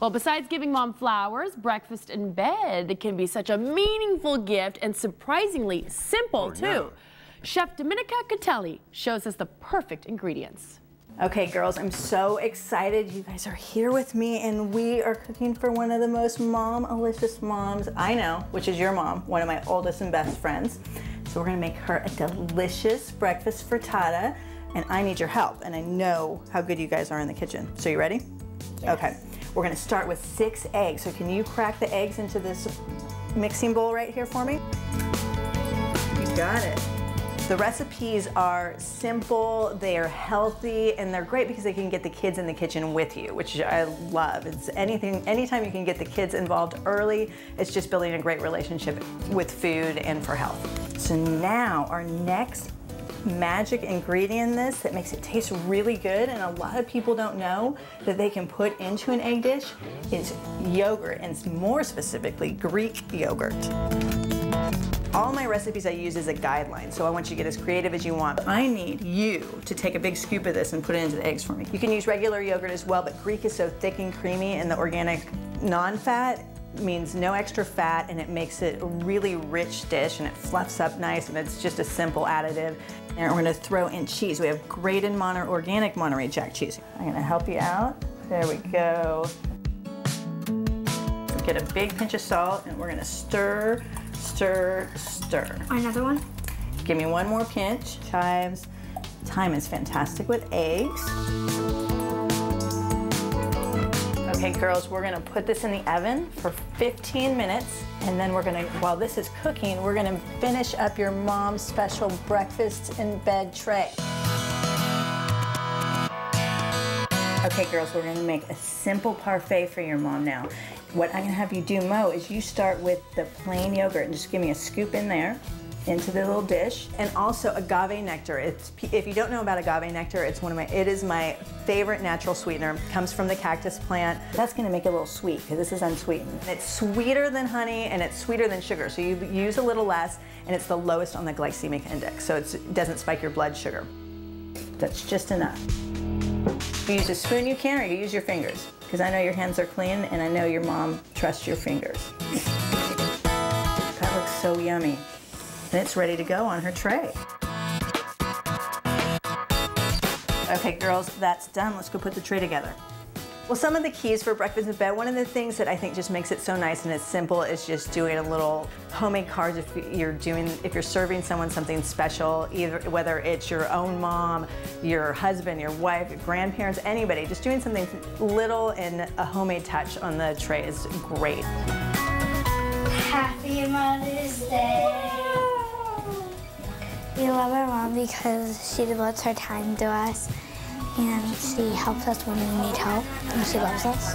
Well, besides giving mom flowers, breakfast in bed can be such a meaningful gift and surprisingly simple, oh, too. Yeah. Chef Domenica Catelli shows us the perfect ingredients. Okay, girls, I'm so excited. You guys are here with me, and we are cooking for one of the most mom-alicious moms I know, which is your mom, one of my oldest and best friends. So we're gonna make her a delicious breakfast frittata, and I need your help, and I know how good you guys are in the kitchen. So you ready? Yes. Okay. We're gonna start with six eggs. So can you crack the eggs into this mixing bowl right here for me? You got it. The recipes are simple, they are healthy, and they're great because they can get the kids in the kitchen with you, which I love. It's anything, anytime you can get the kids involved early, it's just building a great relationship with food and for health. So now our next magic ingredient in this that makes it taste really good and a lot of people don't know that they can put into an egg dish is yogurt and more specifically Greek yogurt. All my recipes I use as a guideline, so I want you to get as creative as you want. I need you to take a big scoop of this and put it into the eggs for me. You can use regular yogurt as well, but Greek is so thick and creamy and the organic non-fat means no extra fat and it makes it a really rich dish and it fluffs up nice and it's just a simple additive. And we're gonna throw in cheese. We have grated Mono organic Monterey Jack cheese. I'm gonna help you out. There we go. Get a big pinch of salt and we're gonna stir stir, stir. Another one? Give me one more pinch. Chives. Thyme is fantastic with eggs. Okay, girls, we're gonna put this in the oven for 15 minutes, and then we're gonna, while this is cooking, we're gonna finish up your mom's special breakfast in bed tray. Okay, girls, we're gonna make a simple parfait for your mom now. What I'm gonna have you do, Mo, is you start with the plain yogurt and just give me a scoop in there into the little dish. And also agave nectar. It's, if you don't know about agave nectar, it's one of my, it is my favorite natural sweetener. It comes from the cactus plant. That's gonna make it a little sweet because this is unsweetened. It's sweeter than honey and it's sweeter than sugar. So you use a little less and it's the lowest on the glycemic index. So it doesn't spike your blood sugar. That's just enough. You use a spoon, you can, or you use your fingers. Because I know your hands are clean, and I know your mom trusts your fingers. that looks so yummy. And it's ready to go on her tray. Okay, girls, that's done. Let's go put the tray together. Well, some of the keys for breakfast in bed, one of the things that I think just makes it so nice and it's simple is just doing a little homemade cards if you're doing, if you're serving someone something special, either whether it's your own mom, your husband, your wife, your grandparents, anybody, just doing something little and a homemade touch on the tray is great. Happy Mother's Day. We love our mom because she devotes her time to us and she helps us when we need help, and she loves us.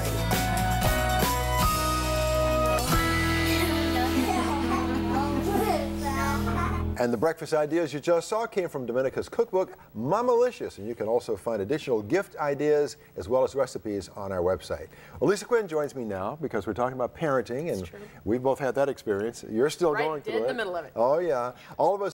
And the breakfast ideas you just saw came from Domenica's cookbook, Mom-a-licious, and you can also find additional gift ideas as well as recipes on our website. Elisa Quinn joins me now because we're talking about parenting, and we've both had that experience. You're still right going through it. Right in the middle of it. Oh, yeah. All of us